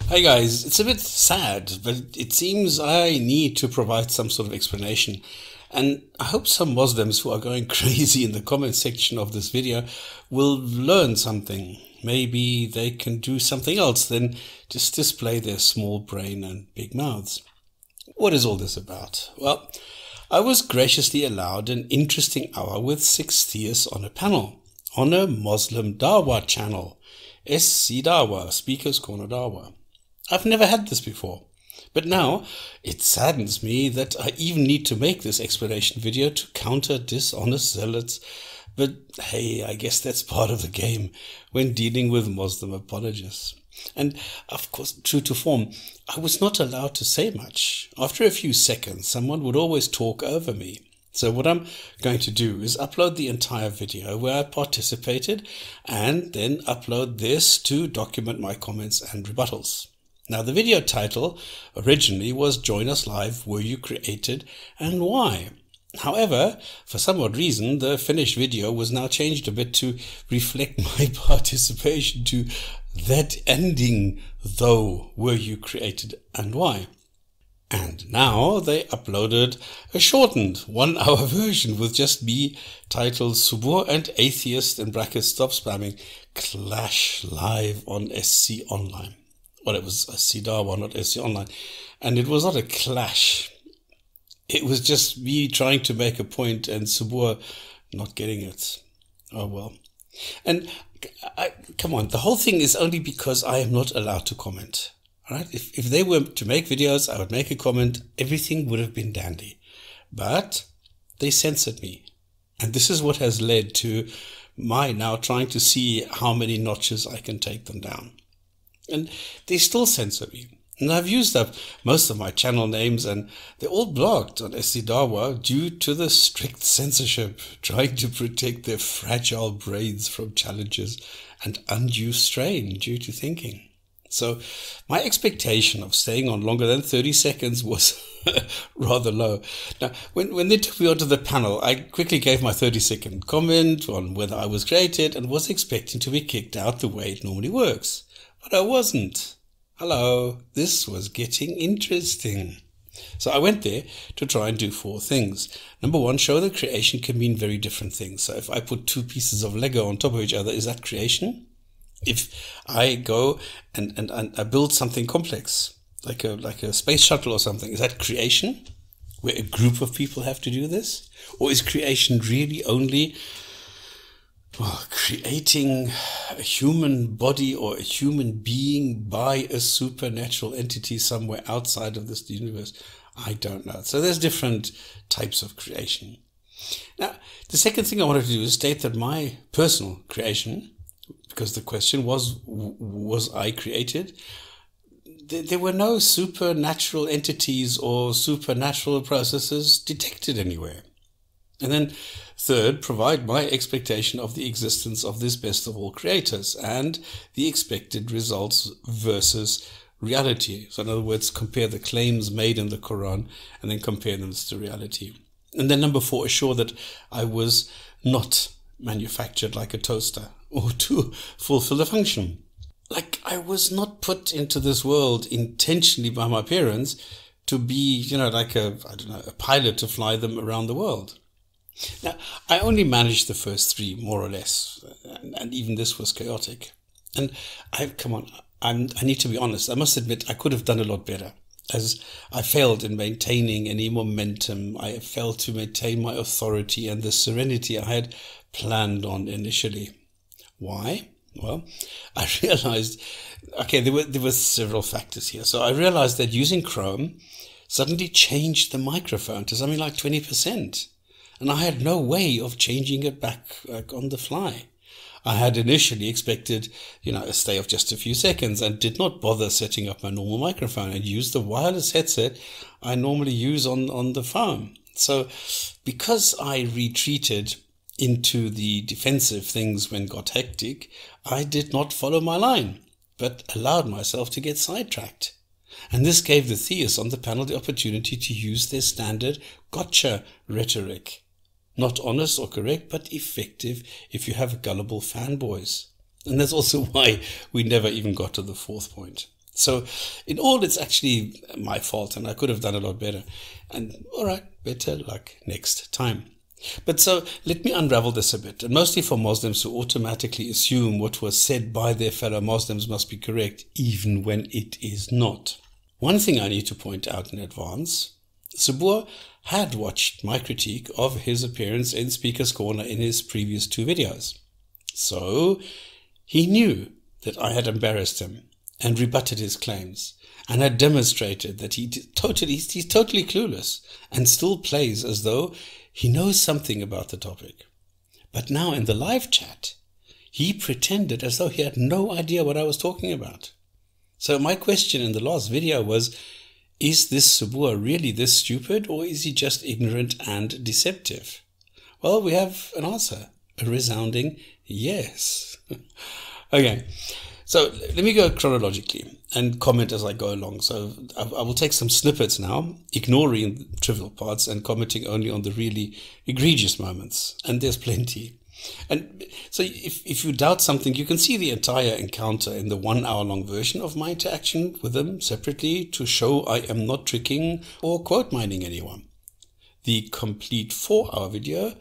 Hey guys, it's a bit sad, but it seems I need to provide some sort of explanation. And I hope some Muslims who are going crazy in the comment section of this video will learn something. Maybe they can do something else than just display their small brain and big mouths. What is all this about? Well, I was graciously allowed an interesting hour with six theists on a panel on a Muslim Dawah channel, SC Dawah, Speakers Corner Dawah. I've never had this before. But now it saddens me that I even need to make this explanation video to counter dishonest zealots. But hey, I guess that's part of the game when dealing with Muslim apologists. And of course, true to form, I was not allowed to say much. After a few seconds, someone would always talk over me. So what I'm going to do is upload the entire video where I participated and then upload this to document my comments and rebuttals. Now, the video title originally was Join Us Live Were You Created and Why? However, for some odd reason, the finished video was now changed a bit to reflect my participation to that ending, though, were you created and why? And now they uploaded a shortened one hour version with just me titled Subboor and Atheist in brackets stop spamming clash live on SC Online well, it was a SC Dawah, not SC Online. And it was not a clash. It was just me trying to make a point and Subboor not getting it. Oh, well. And I, come on, the whole thing is only because I am not allowed to comment. Right? If, if they were to make videos, I would make a comment. Everything would have been dandy. But they censored me. And this is what has led to my now trying to see how many notches I can take them down. And they still censor me. And I've used up most of my channel names and they're all blocked on SC Dawah due to the strict censorship, trying to protect their fragile brains from challenges and undue strain due to thinking. So my expectation of staying on longer than 30 seconds was rather low. Now, when, when they took me onto the panel, I quickly gave my 30 second comment on whether I was created and was expecting to be kicked out the way it normally works. But I wasn't. Hello, this was getting interesting. So I went there to try and do four things. Number one, show that creation can mean very different things. So if I put two pieces of Lego on top of each other, is that creation? If I go and, and, and I build something complex, like a, like a space shuttle or something, is that creation? Where a group of people have to do this? Or is creation really only Oh, creating a human body or a human being by a supernatural entity somewhere outside of this universe, I don't know. So there's different types of creation. Now, the second thing I wanted to do is state that my personal creation, because the question was, was I created? There were no supernatural entities or supernatural processes detected anywhere. And then third, provide my expectation of the existence of this best of all creators and the expected results versus reality. So in other words, compare the claims made in the Quran and then compare them to reality. And then number four, assure that I was not manufactured like a toaster or to fulfill a function. Like I was not put into this world intentionally by my parents to be, you know, like a, I don't know, a pilot to fly them around the world. Now, I only managed the first three, more or less, and, and even this was chaotic. And I, come on, I'm, I need to be honest. I must admit, I could have done a lot better. As I failed in maintaining any momentum, I failed to maintain my authority and the serenity I had planned on initially. Why? Well, I realized, okay, there were, there were several factors here. So I realized that using Chrome suddenly changed the microphone to something like 20% and I had no way of changing it back like, on the fly. I had initially expected, you know, a stay of just a few seconds and did not bother setting up my normal microphone and used the wireless headset I normally use on, on the phone. So because I retreated into the defensive things when got hectic, I did not follow my line, but allowed myself to get sidetracked. And this gave the theists on the panel the opportunity to use their standard gotcha rhetoric. Not honest or correct, but effective if you have gullible fanboys. And that's also why we never even got to the fourth point. So, in all, it's actually my fault, and I could have done a lot better. And all right, better luck next time. But so let me unravel this a bit, and mostly for Muslims who automatically assume what was said by their fellow Muslims must be correct, even when it is not. One thing I need to point out in advance Subboor had watched my critique of his appearance in Speaker's Corner in his previous two videos. So he knew that I had embarrassed him and rebutted his claims and had demonstrated that he totally he's totally clueless and still plays as though he knows something about the topic. But now in the live chat, he pretended as though he had no idea what I was talking about. So my question in the last video was, is this Subboor really this stupid or is he just ignorant and deceptive? Well, we have an answer, a resounding yes. okay. So let me go chronologically and comment as I go along. So I, I, will take some snippets now, ignoring trivial parts and commenting only on the really egregious moments. And there's plenty. And so if, if you doubt something, you can see the entire encounter in the one hour long version of my interaction with them separately to show I am not tricking or quote mining anyone. The complete four hour video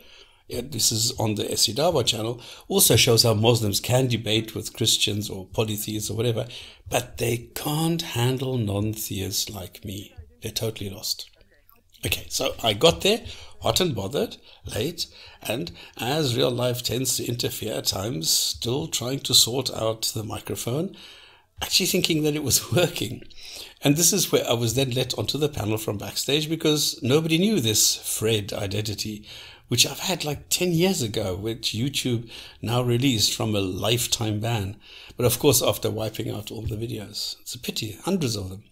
this is on the SC Dawah channel, also shows how Muslims can debate with Christians or polytheists or whatever, but they can't handle non-theists like me. They're totally lost. Okay, so I got there, hot and bothered, late, and as real life tends to interfere at times, still trying to sort out the microphone, actually thinking that it was working. And this is where I was then let onto the panel from backstage because nobody knew this Fred identity which I've had like 10 years ago, which YouTube now released from a lifetime ban. But of course, after wiping out all the videos. It's a pity, hundreds of them.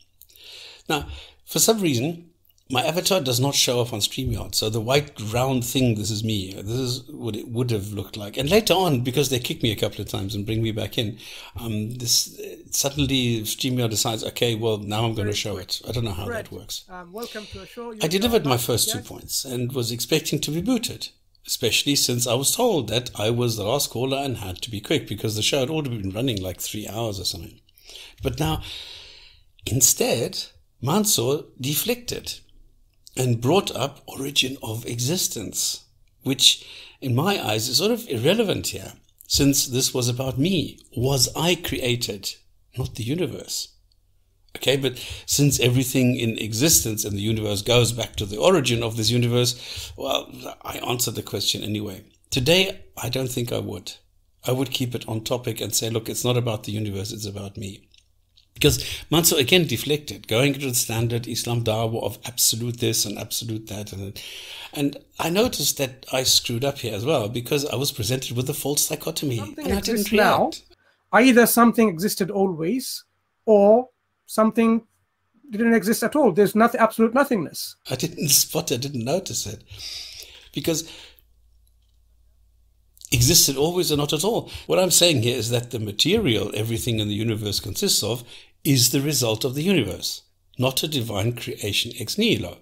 Now, for some reason, my avatar does not show up on StreamYard. So the white round thing, this is me. This is what it would have looked like. And later on, because they kick me a couple of times and bring me back in, um, this suddenly StreamYard decides, okay, well, now I'm going to show it. I don't know how Fred, that works. Um, welcome to a show. I delivered my first two points and was expecting to be booted. Especially since I was told that I was the last caller and had to be quick because the show had already been running like three hours or something. But now, instead, Mansour deflected and brought up origin of existence, which in my eyes is sort of irrelevant here, since this was about me. Was I created, not the universe? Okay, but since everything in existence in the universe goes back to the origin of this universe, well, I answered the question anyway. Today, I don't think I would. I would keep it on topic and say, look, it's not about the universe, it's about me. Because Mansour again deflected, going to the standard Islam Dawah of absolute this and absolute that. And, and I noticed that I screwed up here as well because I was presented with a false dichotomy. Something and I didn't react. Now, either something existed always or something didn't exist at all. There's nothing, absolute nothingness. I didn't spot it, I didn't notice it. Because existed always or not at all. What I'm saying here is that the material everything in the universe consists of is the result of the universe, not a divine creation ex nihilo.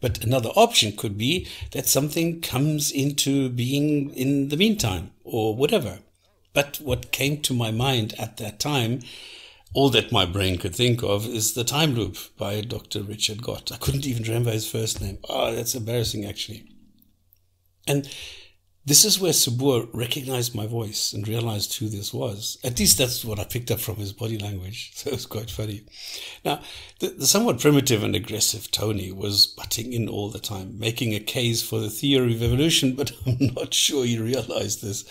But another option could be that something comes into being in the meantime or whatever. But what came to my mind at that time, all that my brain could think of, is The Time Loop by Dr. Richard Gott. I couldn't even remember his first name. Oh, that's embarrassing, actually. And this is where Subboor recognized my voice and realized who this was. At least that's what I picked up from his body language. So it was quite funny. Now, the, the, somewhat primitive and aggressive Tony was butting in all the time, making a case for the theory of evolution, but I'm not sure he realized this.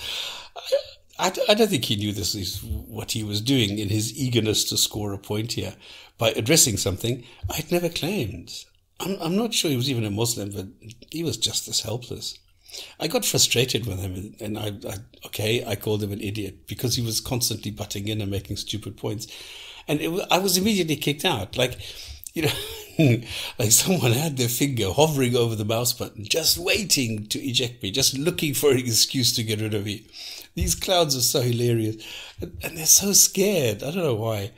I, I, I don't think he knew this is what he was doing in his eagerness to score a point here by addressing something I'd never claimed. I'm, I'm not sure he was even a Muslim, but he was just as helpless. I got frustrated with him, and I, I, okay, I called him an idiot because he was constantly butting in and making stupid points, and it, I was immediately kicked out. Like, you know, like someone had their finger hovering over the mouse button, just waiting to eject me, just looking for an excuse to get rid of me. These clowns are so hilarious, and, and they're so scared. I don't know why.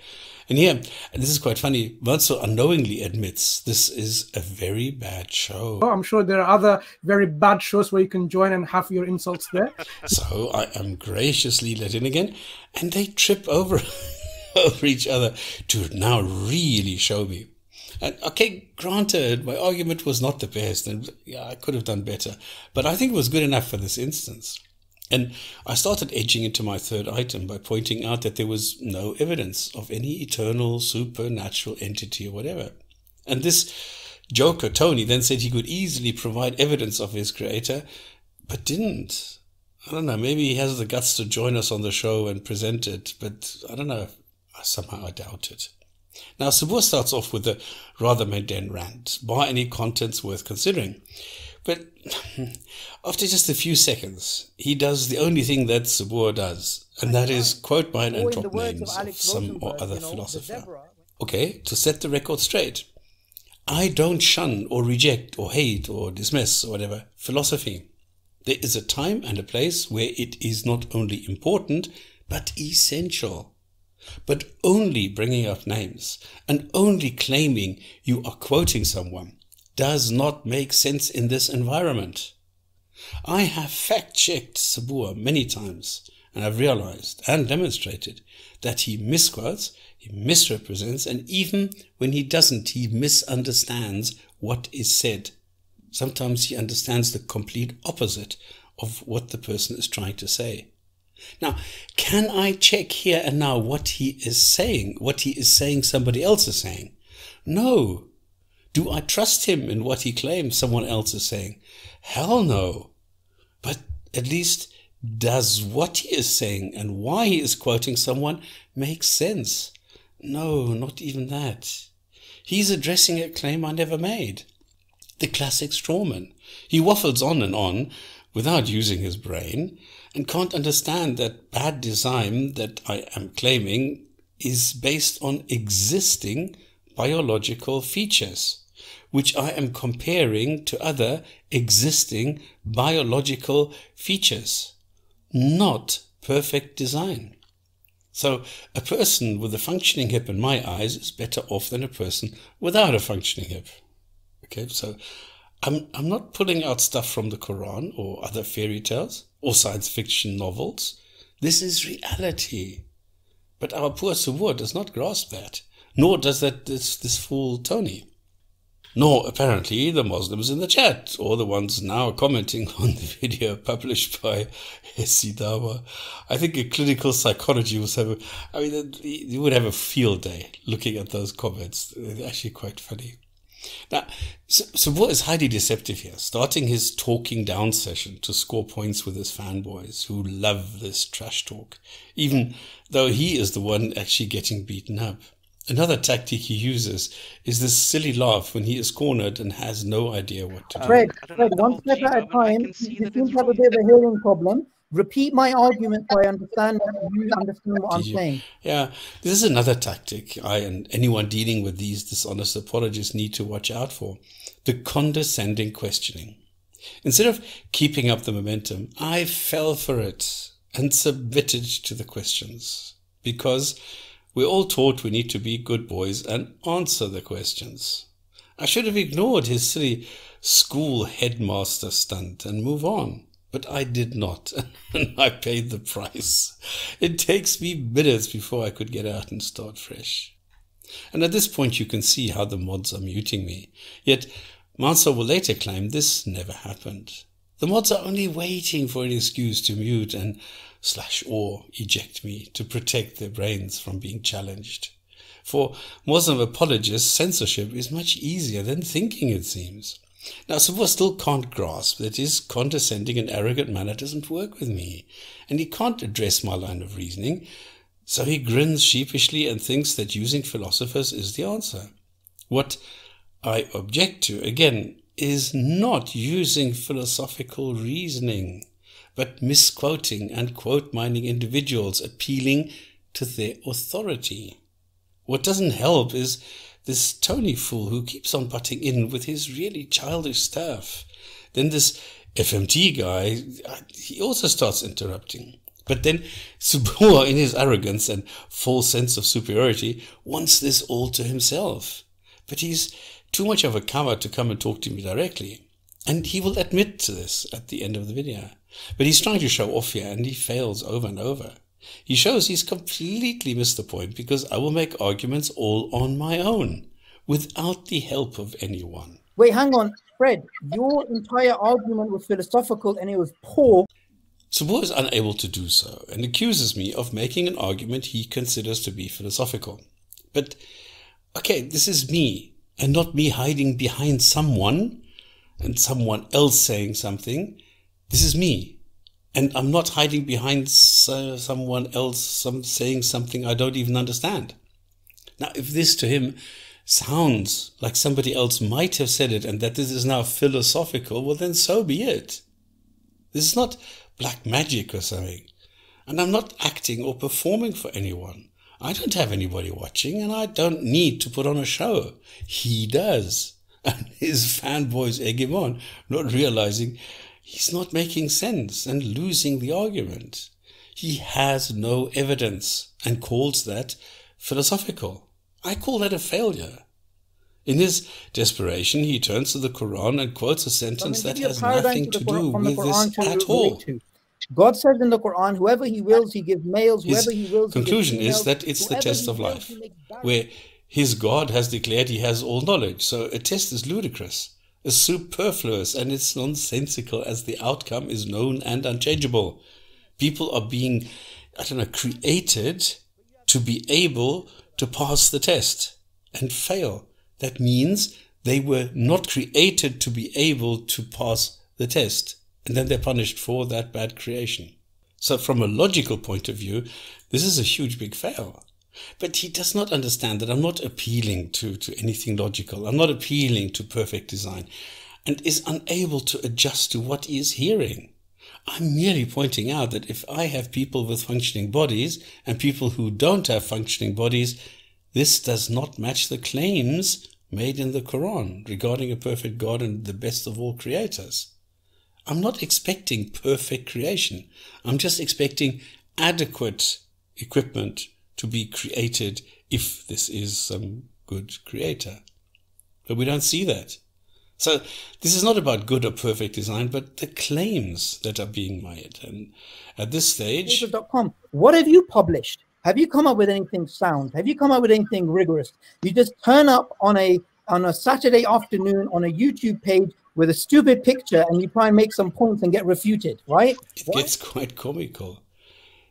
And here, this is quite funny, Mansour unknowingly admits this is a very bad show. Oh, I'm sure there are other very bad shows where you can join and have your insults there. so I am graciously let in again, and they trip over over each other to now really show me. And okay, granted, my argument was not the best, and yeah, I could have done better, but I think it was good enough for this instance. And I started edging into my third item by pointing out that there was no evidence of any eternal supernatural entity or whatever. And this joker, Tony, then said he could easily provide evidence of his creator, but didn't. I don't know, maybe he has the guts to join us on the show and present it, but I don't know, somehow I doubt it. Now, Subboor starts off with a rather mundane rant, bar any contents worth considering. But after just a few seconds, he does the only thing that Subboor does, and that is quote mine and drop names of, of some or other you know, philosopher. Okay, to set the record straight. I don't shun or reject or hate or dismiss or whatever philosophy. There is a time and a place where it is not only important, but essential. But only bringing up names and only claiming you are quoting someone does not make sense in this environment. I have fact checked Subboor many times and I've realized and demonstrated that he misquotes, he misrepresents, and even when he doesn't, he misunderstands what is said. Sometimes he understands the complete opposite of what the person is trying to say. Now, can I check here and now what he is saying, what he is saying somebody else is saying? No. Do I trust him in what he claims someone else is saying? Hell no. But at least does what he is saying and why he is quoting someone make sense? No, not even that. He's addressing a claim I never made the classic strawman. He waffles on and on without using his brain and can't understand that bad design that I am claiming is based on existing biological features, which I am comparing to other existing biological features, not perfect design. So a person with a functioning hip in my eyes is better off than a person without a functioning hip. Okay, so I'm I'm not pulling out stuff from the Quran or other fairy tales or science fiction novels. This is reality. But our poor Subboor does not grasp that, nor does that this, this fool Tony. Nor apparently the Muslims in the chat, or the ones now commenting on the video published by Dawah. I think a clinical psychology was have a, I mean, you would have a field day looking at those comments. They're actually quite funny. Now, so, so what is highly deceptive here? Starting his talking down session to score points with his fanboys who love this trash talk, even though he is the one actually getting beaten up. Another tactic he uses is this silly laugh when he is cornered and has no idea what to do. Fred, Fred one step at a time. You seem to have a bit of a hearing problem repeat my argument so I understand you understand what I'm saying. Yeah, this is another tactic I and anyone dealing with these dishonest apologists need to watch out for the condescending questioning. Instead of keeping up the momentum, I fell for it and submitted to the questions because we're all taught we need to be good boys and answer the questions. I should have ignored his silly school headmaster stunt and move on. But I did not, and I paid the price. It takes me minutes before I could get out and start fresh. And at this point, you can see how the mods are muting me. Yet, Mansour will later claim this never happened. The mods are only waiting for an excuse to mute and slash or eject me to protect their brains from being challenged. For Muslim apologists, censorship is much easier than thinking, it seems. Now, Subboor still can't grasp that his condescending and arrogant manner doesn't work with me, and he can't address my line of reasoning, so he grins sheepishly and thinks that using philosophers is the answer. What I object to, again, is not using philosophical reasoning, but misquoting and quote mining individuals, appealing to their authority. What doesn't help is this Tony fool who keeps on butting in with his really childish stuff. Then this FMT guy, he also starts interrupting. But then Subboor, in his arrogance and false sense of superiority, wants this all to himself. But he's too much of a coward to come and talk to me directly. And he will admit to this at the end of the video. But he's trying to show off here and he fails over and over. He shows he's completely missed the point because I will make arguments all on my own without the help of anyone. Wait, hang on. Fred, your entire argument was philosophical and it was poor. Subboor is unable to do so and accuses me of making an argument he considers to be philosophical. But, okay, this is me and not me hiding behind someone and someone else saying something. This is me. And I'm not hiding behind uh, someone else some, saying something I don't even understand. Now, if this to him sounds like somebody else might have said it and that this is now philosophical, well, then so be it. This is not black magic or something. And I'm not acting or performing for anyone. I don't have anybody watching and I don't need to put on a show. He does. And his fanboys egg him on, not realizing he's not making sense and losing the argument. He has no evidence and calls that philosophical. I call that a failure. In his desperation, he turns to the Quran and quotes a sentence that has nothing to, to do with this at all. God says in the Quran, whoever He wills, He gives males. Whoever his He wills, conclusion is that it's the test of life, where his God has declared He has all knowledge. So a test is ludicrous, is superfluous, and it's nonsensical as the outcome is known and unchangeable. People are being, I don't know, created to be able to pass the test and fail. That means they were not created to be able to pass the test. And then they're punished for that bad creation. So from a logical point of view, this is a huge big fail. But he does not understand that I'm not appealing to, to anything logical. I'm not appealing to perfect design and is unable to adjust to what he is hearing. I'm merely pointing out that if I have people with functioning bodies and people who don't have functioning bodies, this does not match the claims made in the Quran regarding a perfect God and the best of all creators. I'm not expecting perfect creation. I'm just expecting adequate equipment to be created if this is some good creator. But we don't see that. So this is not about good or perfect design, but the claims that are being made. And at this stage, what have you published? Have you come up with anything sound? Have you come up with anything rigorous? You just turn up on a on a Saturday afternoon on a YouTube page with a stupid picture and you try and make some points and get refuted, right? It what? gets quite comical.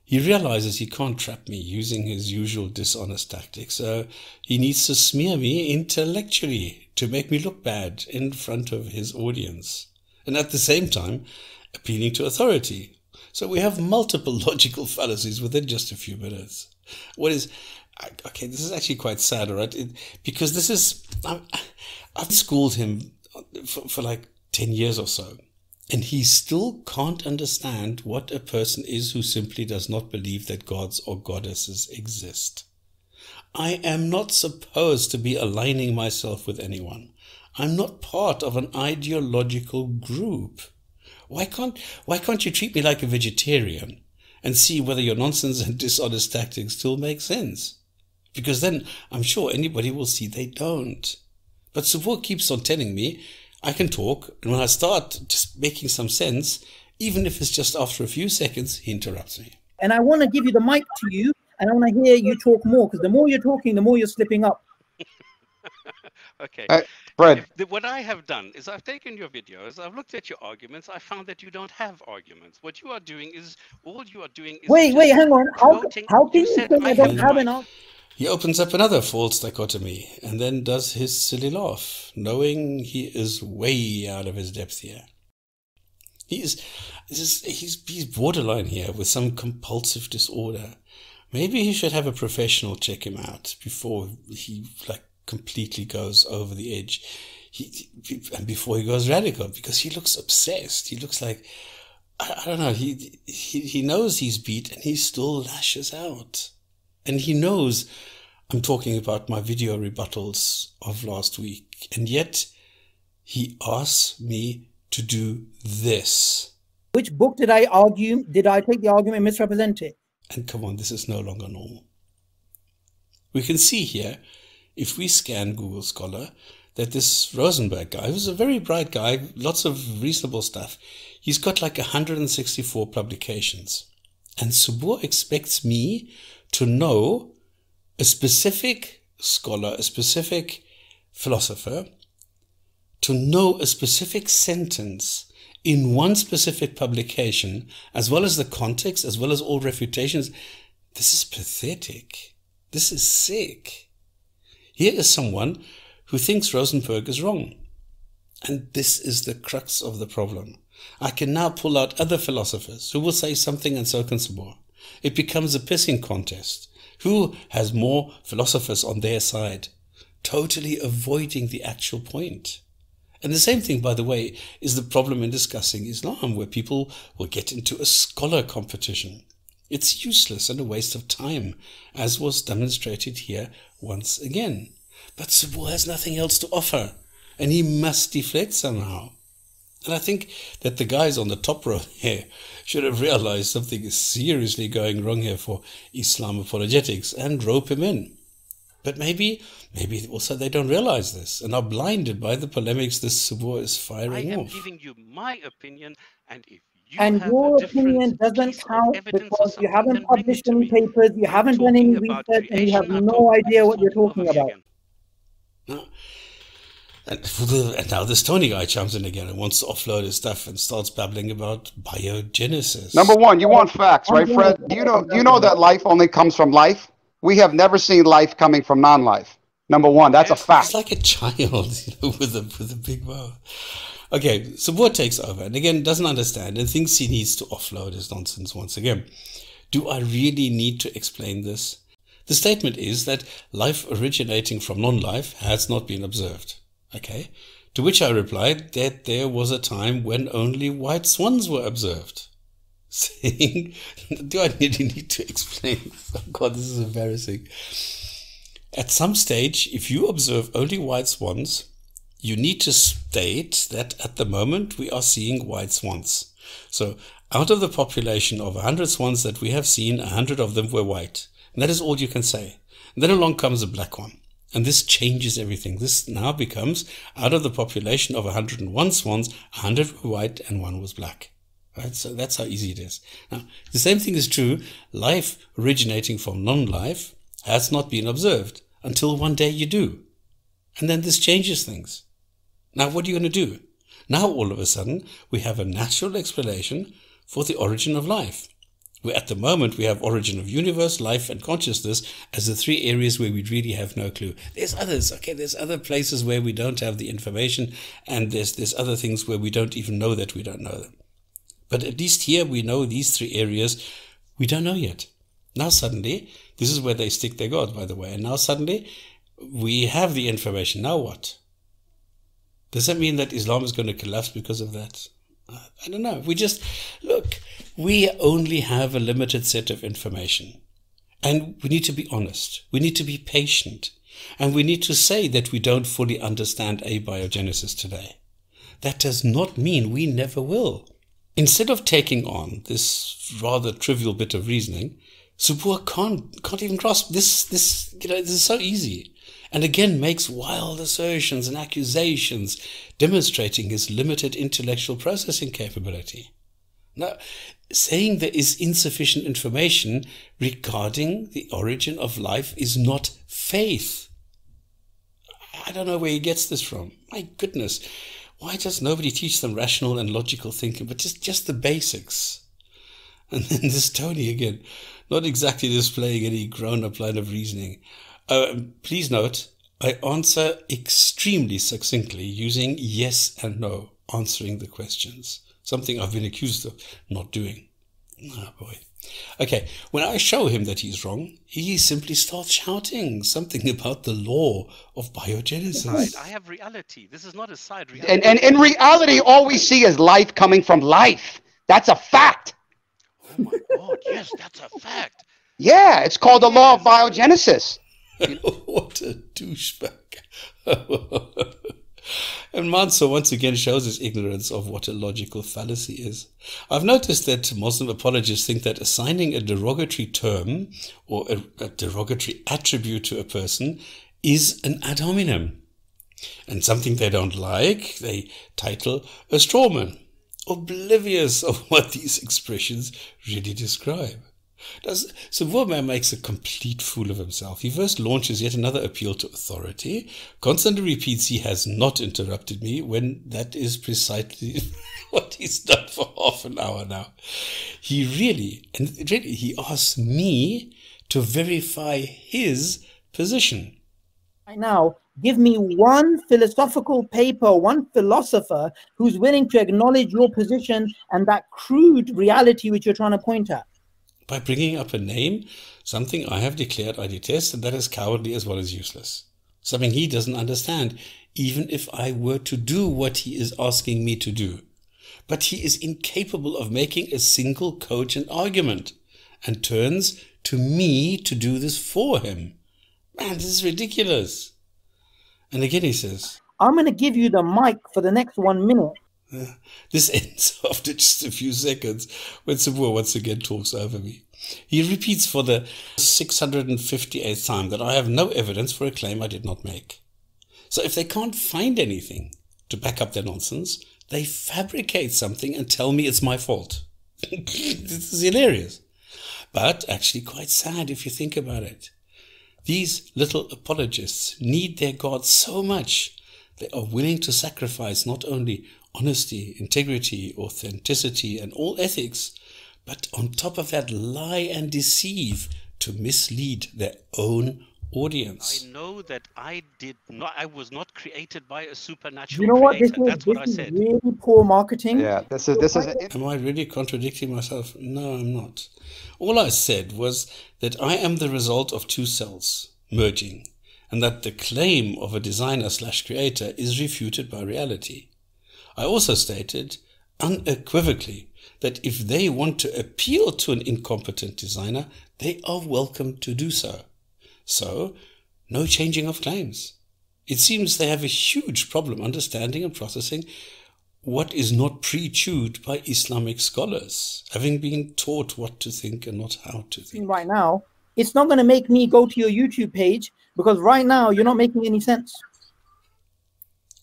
He realizes he can't trap me using his usual dishonest tactics, so he needs to smear me intellectually to make me look bad in front of his audience, and at the same time appealing to authority. So we have multiple logical fallacies within just a few minutes. What is okay? This is actually quite sad, right? It, because this is I, I've schooled him for, for like ten years or so, and he still can't understand what a person is who simply does not believe that gods or goddesses exist. I am not supposed to be aligning myself with anyone. I'm not part of an ideological group. Why can't, why can't you treat me like a vegetarian and see whether your nonsense and dishonest tactics still make sense? Because then I'm sure anybody will see they don't. But Subboor keeps on telling me I can talk, and when I start just making some sense, even if it's just after a few seconds, he interrupts me. And I want to give you the mic to you, and I want to hear you talk more because the more you're talking, the more you're slipping up. okay. Uh, Brad. What I have done is I've taken your videos, I've looked at your arguments, I found that you don't have arguments. What you are doing is all you are doing is. Wait, wait, hang on. How, how can you say I don't have an argument? He opens up another false dichotomy and then does his silly laugh, knowing he is way out of his depth here. He is, is he's, he's borderline here with some compulsive disorder. Maybe he should have a professional check him out before he like completely goes over the edge. He, and before he goes radical, because he looks obsessed. He looks like I, I don't know. He, he he knows he's beat, and he still lashes out. And he knows I'm talking about my video rebuttals of last week. And yet he asks me to do this. Which book did I argue? Did I take the argument and misrepresent it? And come on, this is no longer normal. We can see here, if we scan Google Scholar, that this Rosenberg guy, who's a very bright guy, lots of reasonable stuff, he's got like 164 publications. And Subboor expects me to know a specific scholar, a specific philosopher, to know a specific sentence in one specific publication, as well as the context, as well as all refutations. This is pathetic. This is sick. Here is someone who thinks Rosenberg is wrong. And this is the crux of the problem. I can now pull out other philosophers who will say something and so can more. It becomes a pissing contest. Who has more philosophers on their side? Totally avoiding the actual point. And the same thing, by the way, is the problem in discussing Islam, where people will get into a scholar competition. It's useless and a waste of time, as was demonstrated here once again. But Subboor has nothing else to offer, and he must deflect somehow. And I think that the guys on the top row here should have realized something is seriously going wrong here for Islam apologetics and rope him in. But maybe, maybe also they don't realize this and are blinded by the polemics this Subboor is firing off. I am off. giving you my opinion, and if you and your opinion doesn't count because you haven't published any papers, you haven't done any research, and you have no idea what you're talking about. No. And, and, now this Tony guy chimes in again and wants to offload his stuff and starts babbling about biogenesis. Number one, you want facts, right, Fred? Do you know? Do you know that life only comes from life? We have never seen life coming from non-life. Number one, that's a fact. It's like a child you know, with a with a big mouth. Okay, so what takes over, and again doesn't understand and thinks he needs to offload his nonsense once again. Do I really need to explain this? The statement is that life originating from non-life has not been observed. Okay, to which I replied that there was a time when only white swans were observed saying, Do I really need to explain? Oh God, this is embarrassing. At some stage, if you observe only white swans, you need to state that at the moment we are seeing white swans. So, out of the population of 100 swans that we have seen, 100 of them were white. And that is all you can say. And then along comes a black one. And this changes everything. This now becomes out of the population of 101 swans, 100 were white and one was black. Right? So that's how easy it is. Now, the same thing is true. Life originating from non-life has not been observed until one day you do. And then this changes things. Now, what are you going to do? Now, all of a sudden, we have a natural explanation for the origin of life. At the moment we have origin of universe, life, and consciousness as the three areas where we really have no clue. There's others, okay? There's other places where we don't have the information, and there's there's other things where we don't even know that we don't know them. But at least here we know these three areas we don't know yet. Now suddenly, this is where they stick their God, by the way. And now suddenly, we have the information. Now what? Does that mean that Islam is going to collapse because of that? I don't know. We just, look, we only have a limited set of information. And we need to be honest. We need to be patient. And we need to say that we don't fully understand abiogenesis today. That does not mean we never will. Instead of taking on this rather trivial bit of reasoning, Subboor can't, can't even grasp this, this, you know, this is so easy. And again makes wild assertions and accusations, demonstrating his limited intellectual processing capability. Now, saying there is insufficient information regarding the origin of life is not faith. I don't know where he gets this from. My goodness why does nobody teach them rational and logical thinking, but just, just the basics? And then this Tony again, not exactly displaying any grown up line of reasoning. Uh, please note, I answer extremely succinctly using yes and no, answering the questions, something I've been accused of not doing. Oh boy. Okay, when I show him that he's wrong, he simply starts shouting something about the law of biogenesis. Right. I have reality. This is not a side reality. And, and in reality, all we see is life coming from life. That's a fact. Oh my God, yes, that's a fact. Yeah, it's called the law of biogenesis. what a douchebag. And Mansour once again shows his ignorance of what a logical fallacy is. I've noticed that Muslim apologists think that assigning a derogatory term or a, a derogatory attribute to a person is an ad hominem. And something they don't like, they title a strawman. oblivious of what these expressions really describe. Does, so Woermann makes a complete fool of himself. He first launches yet another appeal to authority, constantly repeats he has not interrupted me when that is precisely what he's done for half an hour now. He really, and really, he asks me to verify his position. I now, give me one philosophical paper, one philosopher who's willing to acknowledge your position and that crude reality which you're trying to point at by bringing up a name, something I have declared I detest, and that is cowardly as well as useless. Something he doesn't understand, even if I were to do what he is asking me to do. But he is incapable of making a single cogent argument, and turns to me to do this for him. Man, this is ridiculous. And again he says, I'm going to give you the mic for the next one minute this ends after just a few seconds when Subboor once again talks over me. He repeats for the 658th time that I have no evidence for a claim I did not make. So if they can't find anything to back up their nonsense, they fabricate something and tell me it's my fault. this is hilarious. But actually quite sad if you think about it. These little apologists need their God so much they are willing to sacrifice not only honesty, integrity, authenticity, and all ethics, but on top of that, lie and deceive to mislead their own audience. I know that I did not. I was not created by a supernatural. You know what? This is, That's this what I said. really poor marketing. Yeah, this is this is. Am I really contradicting myself? No, I'm not. All I said was that I am the result of two cells merging, and that the claim of a designer slash creator is refuted by reality. I also stated unequivocally that if they want to appeal to an incompetent designer, they are welcome to do so. So, no changing of claims. It seems they have a huge problem understanding and processing what is not pre-chewed by Islamic scholars, having been taught what to think and not how to think. Right now, it's not going to make me go to your YouTube page because right now you're not making any sense.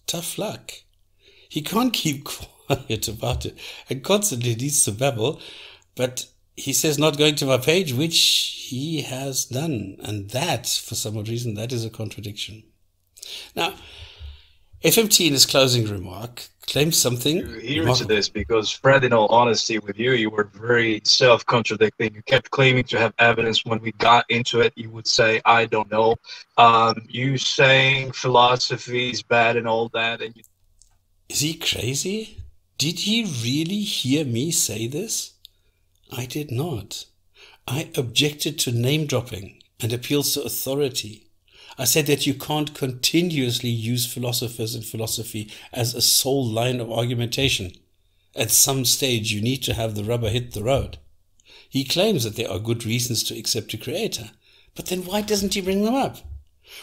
Tough luck. He can't keep quiet about it and constantly needs to babble, but he says not going to my page, which he has done. And that, for some odd reason, that is a contradiction. Now, FMT in his closing remark claims something. You're here to this because, Fred, in all honesty with you, you were very self contradicting. You kept claiming to have evidence. When we got into it, you would say, I don't know. Um, you saying philosophy is bad and all that, and you is he crazy? Did he really hear me say this? I did not. I objected to name dropping and appeals to authority. I said that you can't continuously use philosophers and philosophy as a sole line of argumentation. At some stage, you need to have the rubber hit the road. He claims that there are good reasons to accept a creator, but then why doesn't he bring them up?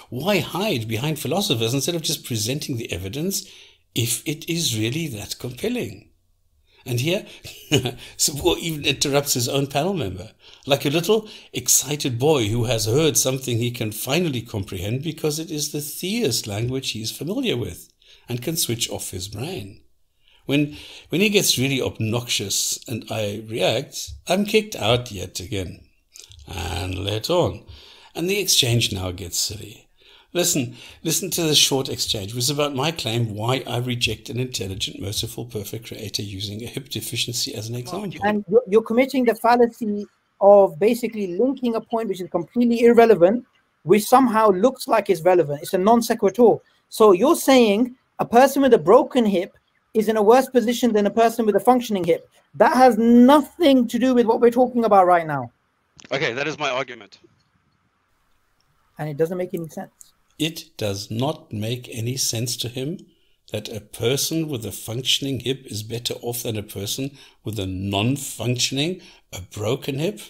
Why hide behind philosophers instead of just presenting the evidence if it is really that compelling. And here, Subboor even interrupts his own panel member, like a little excited boy who has heard something he can finally comprehend because it is the theist language he is familiar with and can switch off his brain. When, when he gets really obnoxious and I react, I'm kicked out yet again and let on. And the exchange now gets silly. Listen, listen to this short exchange. It was about my claim why I reject an intelligent, merciful, perfect creator using a hip deficiency as an example. And you're committing the fallacy of basically linking a point which is completely irrelevant, which somehow looks like it's relevant. It's a non sequitur. So you're saying a person with a broken hip is in a worse position than a person with a functioning hip. That has nothing to do with what we're talking about right now. Okay, that is my argument. And it doesn't make any sense. It does not make any sense to him that a person with a functioning hip is better off than a person with a non functioning, a broken hip?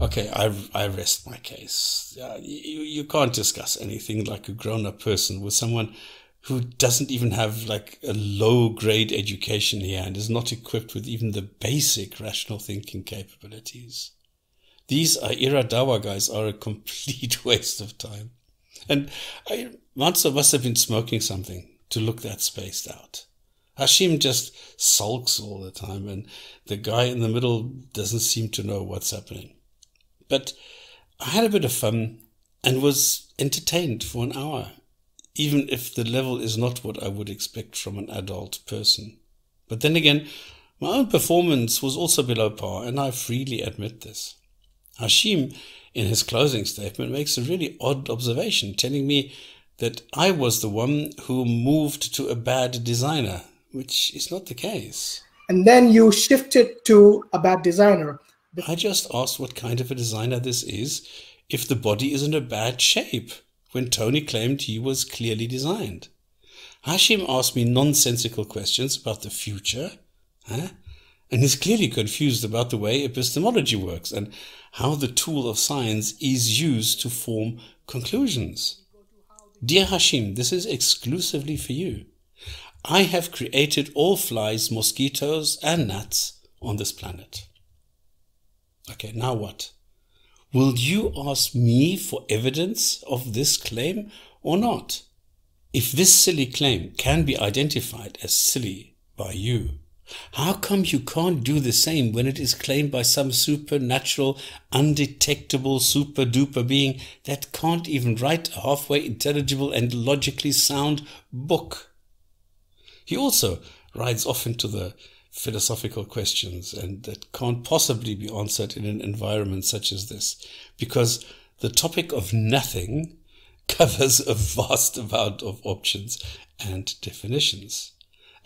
Okay, I, I rest my case. Uh, you, you can't discuss anything like a grown up person with someone who doesn't even have like a low grade education here and is not equipped with even the basic rational thinking capabilities. These Ira Dawa guys are a complete waste of time. And I, Mansour must have been smoking something to look that spaced out. Hashim just sulks all the time, and the guy in the middle doesn't seem to know what's happening. But I had a bit of fun and was entertained for an hour, even if the level is not what I would expect from an adult person. But then again, my own performance was also below par, and I freely admit this. Hashim, in his closing statement, makes a really odd observation, telling me that I was the one who moved to a bad designer which is not the case. And then you shifted to a bad designer. I just asked what kind of a designer this is if the body is in a bad shape when Tony claimed he was clearly designed. Hashim asked me nonsensical questions about the future, huh? And is clearly confused about the way epistemology works and how the tool of science is used to form conclusions. Dear Hashim, this is exclusively for you. I have created all flies, mosquitoes, and gnats on this planet. Okay, now what? Will you ask me for evidence of this claim or not? If this silly claim can be identified as silly by you, how come you can't do the same when it is claimed by some supernatural, undetectable, super duper being that can't even write a halfway intelligible and logically sound book? He also rides off into the philosophical questions and that can't possibly be answered in an environment such as this because the topic of nothing covers a vast amount of options and definitions.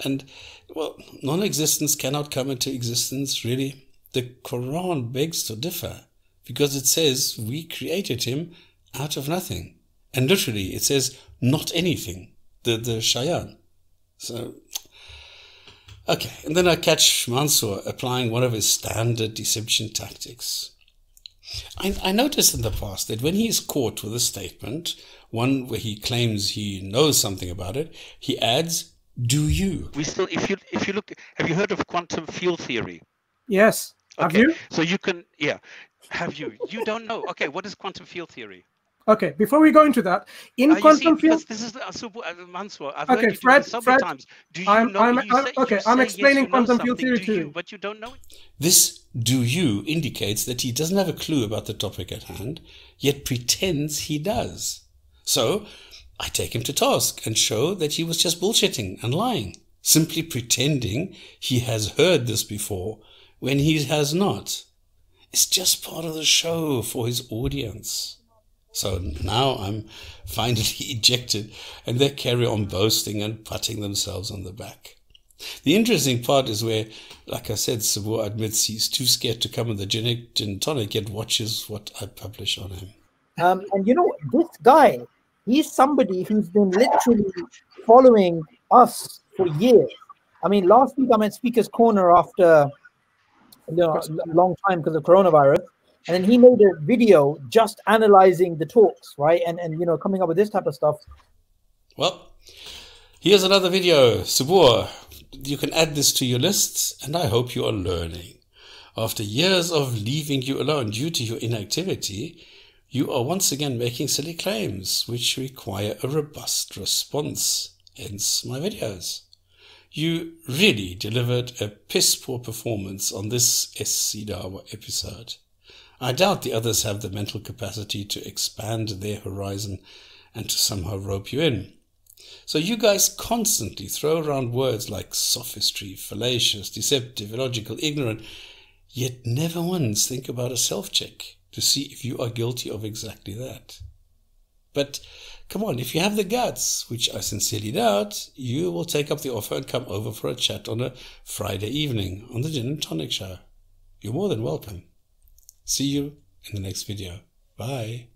And, well, non existence cannot come into existence, really. The Quran begs to differ because it says we created him out of nothing. And literally, it says not anything, the, the Shayan. So, okay, and then I catch Mansour applying one of his standard deception tactics. I, I noticed in the past that when he is caught with a statement, one where he claims he knows something about it, he adds, "Do you?" We still, if you if you look, have you heard of quantum field theory? Yes. Okay. Have you? So you can, yeah. Have you? You don't know. Okay. What is quantum field theory? Okay, before we go into that, in uh, quantum see, field, this is uh, super, uh, Mansour. I've okay, heard Fred, so Fred, times. Do you I'm, know? I'm, you say, okay, you I'm explaining yes, quantum field theory to you, but you don't know it. This "do you" indicates that he doesn't have a clue about the topic at hand, yet pretends he does. So I take him to task and show that he was just bullshitting and lying, simply pretending he has heard this before when he has not. It's just part of the show for his audience. So now I'm finally ejected, and they carry on boasting and patting themselves on the back. The interesting part is where, like I said, Subboor admits he's too scared to come in the Jinn, Jinn tonic, yet watches what I publish on him. Um, and you know, this guy, he's somebody who's been literally following us for years. I mean, last week I'm at Speaker's Corner after you know, a long time because of coronavirus and then he made a video just analyzing the talks right? And and you know coming up with this type of stuff. Well here's another video. Subboor you can add this to your lists and i hope you are learning. After years of leaving you alone due to your inactivity you are once again making silly claims which require a robust response hence my videos you really delivered a piss poor performance on this SC Dawah episode. I doubt the others have the mental capacity to expand their horizon and to somehow rope you in. So you guys constantly throw around words like sophistry, fallacious, deceptive, illogical, ignorant, yet never once think about a self check to see if you are guilty of exactly that. But come on, if you have the guts, which I sincerely doubt, you will take up the offer and come over for a chat on a Friday evening on the Jinn and Tonic Show. You're more than welcome. See you in the next video. Bye.